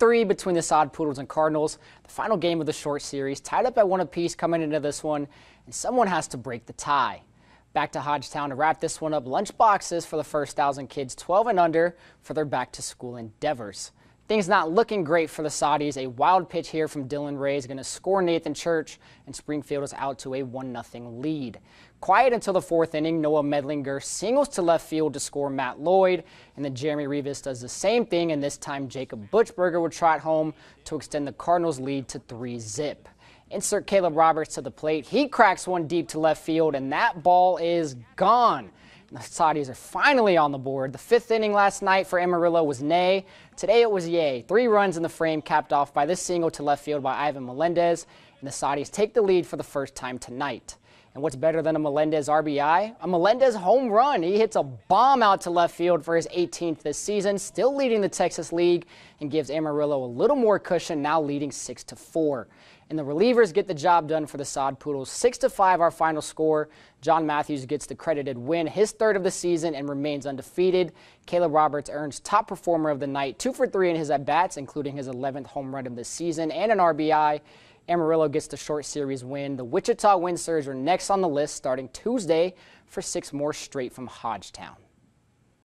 Three between the Sod Poodles and Cardinals, the final game of the short series, tied up at one apiece coming into this one, and someone has to break the tie. Back to Hodgetown to wrap this one up, lunch boxes for the first thousand kids 12 and under for their back to school endeavors. Things not looking great for the Soddies. A wild pitch here from Dylan Ray is going to score Nathan Church, and Springfield is out to a 1-0 lead. Quiet until the fourth inning, Noah Mendlinger singles to left field to score Matt Lloyd, and then Jeremy Rivas does the same thing, and this time Jacob Buchberger would trot home to extend the Cardinals' lead to 3-zip. Insert Caleb Roberts to the plate. He cracks one deep to left field, and that ball is gone. The Soddies are finally on the board. The fifth inning last night for Amarillo was nay. Today it was yay. Three runs in the frame capped off by this single to left field by Ivan Melendez. And the Soddies take the lead for the first time tonight. And what's better than a Melendez RBI? A Melendez home run. He hits a bomb out to left field for his 18th this season, still leading the Texas League and gives Amarillo a little more cushion, now leading 6 to 4 and the relievers get the job done for the Sod Poodles. 6 to 5 our final score. John Matthews gets the credited win, his third of the season and remains undefeated. Caleb Roberts earns top performer of the night, 2 for 3 in his at-bats, including his 11th home run of the season and an RBI. Amarillo gets the short series win. The Wichita Wind Surge are next on the list starting Tuesday for six more straight from Hodgetown.